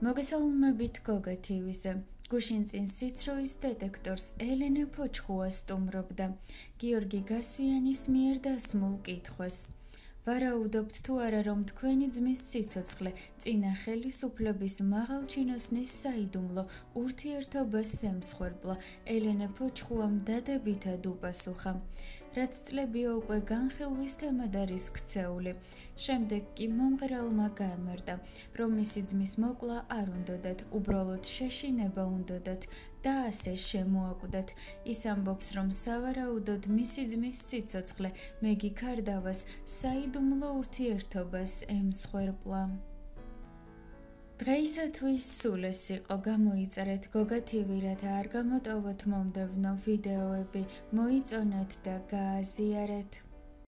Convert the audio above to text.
მოგესალმებით გოგა TV-ზე. გუშინ წინ სიცრუის დეტექტორს ელენე ფოჩხუა სტუმრობდა. გიორგი გასვიანის მიერ დასმულ კითხვას. ვარაუდობთ თუ არა რომ თქვენი ძმის სიცოცხლე წინა ხელისუფლების მაღალჩინოსნის საიდუმლო ურთიერთობას ემსხვერპლა ელენე ფოჩხუამ დადებითად უპასუხა რაც წლებია უკვე განხილვის თემად არის ქცეული. შემდეგ კი მომღერალმა გაამართა რომ მისი ძმის მოკლა არ უნდათ უბრალოდ შეშინება უნდათ და ასე შემოაკვდათ. ის ამბობს რომ სავარაუდოდ მისი ძმის სიცოცხლე მეგი ქარდავას საიდუმლო ურთიერთობას ემსხვერპლა დღეისათვის სულ ეს იყო გამოიწერეთ გოგა TV რათა არ გამოტოვოთ მომდევნო ვიდეოები. მოიწონეთ და გააზიარეთ